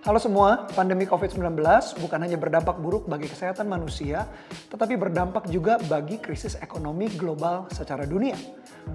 Halo semua, pandemi COVID-19 bukan hanya berdampak buruk bagi kesehatan manusia, tetapi berdampak juga bagi krisis ekonomi global secara dunia.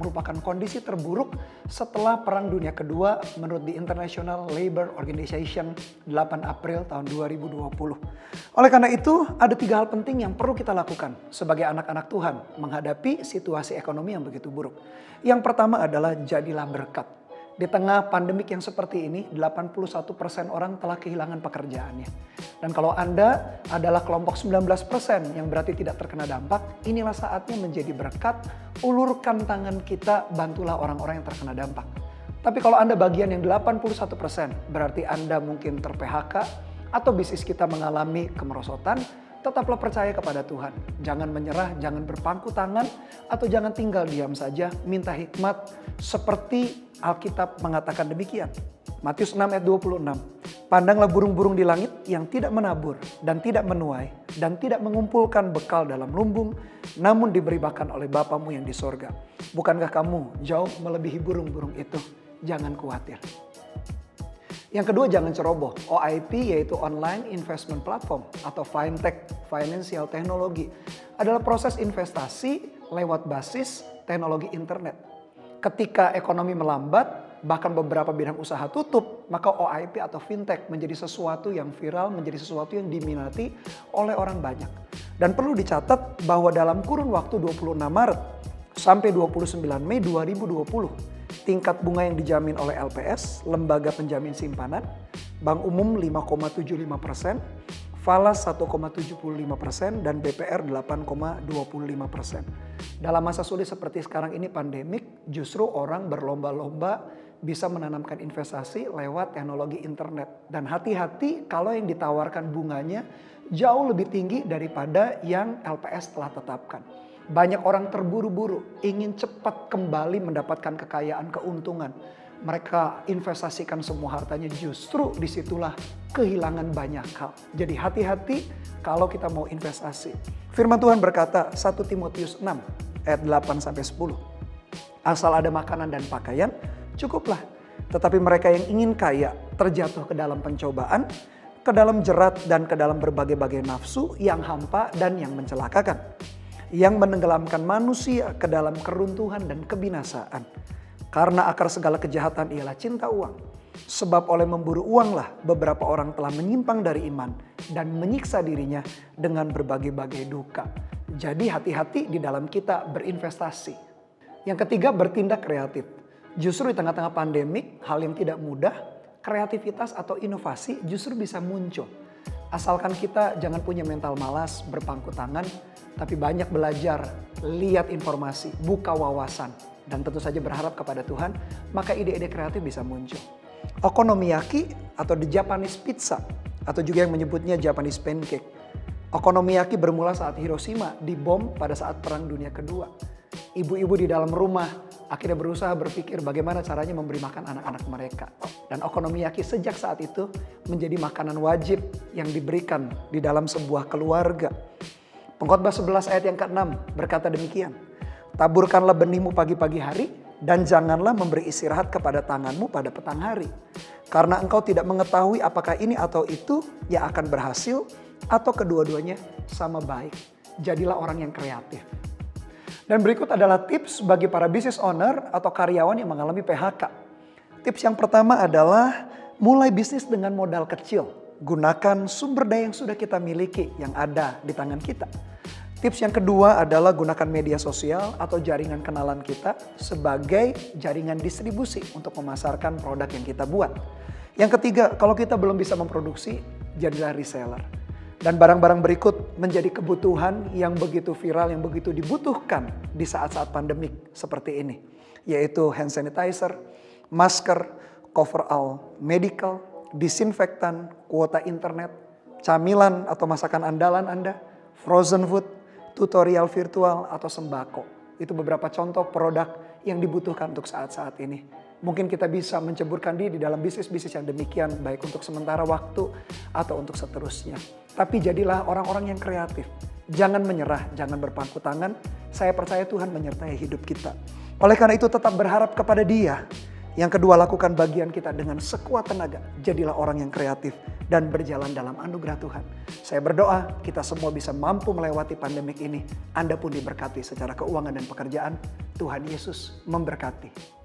Merupakan kondisi terburuk setelah Perang Dunia Kedua menurut the International Labour Organization 8 April tahun 2020. Oleh karena itu, ada tiga hal penting yang perlu kita lakukan sebagai anak-anak Tuhan menghadapi situasi ekonomi yang begitu buruk. Yang pertama adalah jadilah berkat. Di tengah pandemik yang seperti ini, 81% orang telah kehilangan pekerjaannya. Dan kalau Anda adalah kelompok 19% yang berarti tidak terkena dampak, inilah saatnya menjadi berkat, ulurkan tangan kita, bantulah orang-orang yang terkena dampak. Tapi kalau Anda bagian yang 81%, berarti Anda mungkin ter-PHK, atau bisnis kita mengalami kemerosotan, tetaplah percaya kepada Tuhan. Jangan menyerah, jangan berpangku tangan, atau jangan tinggal diam saja. Minta hikmat seperti Alkitab mengatakan demikian. Matius 6 ayat 26. Pandanglah burung-burung di langit yang tidak menabur dan tidak menuai dan tidak mengumpulkan bekal dalam lumbung, namun diberi makan oleh Bapamu yang di sorga. Bukankah kamu jauh melebihi burung-burung itu? Jangan khawatir. Yang kedua jangan ceroboh. OIP yaitu Online Investment Platform atau FinTech, Financial Technology, adalah proses investasi lewat basis teknologi internet. Ketika ekonomi melambat, bahkan beberapa bidang usaha tutup, maka OIP atau fintech menjadi sesuatu yang viral, menjadi sesuatu yang diminati oleh orang banyak. Dan perlu dicatat bahwa dalam kurun waktu 26 Maret sampai 29 Mei 2020, tingkat bunga yang dijamin oleh LPS, Lembaga Penjamin Simpanan, Bank Umum 5,75 persen, Falas 1,75 persen, dan BPR 8,25 persen. Dalam masa sulit seperti sekarang ini pandemik, justru orang berlomba-lomba bisa menanamkan investasi lewat teknologi internet. Dan hati-hati kalau yang ditawarkan bunganya jauh lebih tinggi daripada yang LPS telah tetapkan. Banyak orang terburu-buru ingin cepat kembali mendapatkan kekayaan, keuntungan. Mereka investasikan semua hartanya justru di situlah kehilangan banyak hal. Jadi hati-hati kalau kita mau investasi. Firman Tuhan berkata 1 Timotius 6 ayat 8 sampai 10. Asal ada makanan dan pakaian, cukuplah. Tetapi mereka yang ingin kaya terjatuh ke dalam pencobaan, ke dalam jerat dan ke dalam berbagai-bagai nafsu yang hampa dan yang mencelakakan yang menenggelamkan manusia ke dalam keruntuhan dan kebinasaan. Karena akar segala kejahatan ialah cinta uang. Sebab oleh memburu uanglah beberapa orang telah menyimpang dari iman dan menyiksa dirinya dengan berbagai-bagai duka. Jadi hati-hati di dalam kita berinvestasi. Yang ketiga bertindak kreatif. Justru di tengah-tengah pandemik hal yang tidak mudah, kreativitas atau inovasi justru bisa muncul Asalkan kita jangan punya mental malas, berpangku tangan, tapi banyak belajar, lihat informasi, buka wawasan, dan tentu saja berharap kepada Tuhan, maka ide-ide kreatif bisa muncul. Okonomiyaki atau the Japanese pizza, atau juga yang menyebutnya Japanese pancake. Okonomiyaki bermula saat Hiroshima dibom pada saat Perang Dunia Kedua. Ibu-ibu di dalam rumah akhirnya berusaha berpikir bagaimana caranya memberi makan anak-anak mereka. Dan okonomiyaki sejak saat itu menjadi makanan wajib yang diberikan di dalam sebuah keluarga. Pengkhotbah 11 ayat yang ke-6 berkata demikian. Taburkanlah benihmu pagi-pagi hari dan janganlah memberi istirahat kepada tanganmu pada petang hari. Karena engkau tidak mengetahui apakah ini atau itu yang akan berhasil atau kedua-duanya sama baik. Jadilah orang yang kreatif. Dan berikut adalah tips bagi para business owner atau karyawan yang mengalami PHK. Tips yang pertama adalah mulai bisnis dengan modal kecil. Gunakan sumber daya yang sudah kita miliki yang ada di tangan kita. Tips yang kedua adalah gunakan media sosial atau jaringan kenalan kita sebagai jaringan distribusi untuk memasarkan produk yang kita buat. Yang ketiga, kalau kita belum bisa memproduksi, jadilah reseller. Dan barang-barang berikut menjadi kebutuhan yang begitu viral, yang begitu dibutuhkan di saat-saat pandemik seperti ini. Yaitu hand sanitizer, masker, coverall medical, disinfektan, kuota internet, camilan atau masakan andalan Anda, frozen food, tutorial virtual atau sembako. Itu beberapa contoh produk yang dibutuhkan untuk saat-saat ini. Mungkin kita bisa menceburkan diri di dalam bisnis-bisnis yang demikian, baik untuk sementara waktu atau untuk seterusnya. Tapi jadilah orang-orang yang kreatif. Jangan menyerah, jangan berpangku tangan. Saya percaya Tuhan menyertai hidup kita. Oleh karena itu tetap berharap kepada dia. Yang kedua, lakukan bagian kita dengan sekuat tenaga. Jadilah orang yang kreatif dan berjalan dalam anugerah Tuhan. Saya berdoa kita semua bisa mampu melewati pandemik ini. Anda pun diberkati secara keuangan dan pekerjaan. Tuhan Yesus memberkati.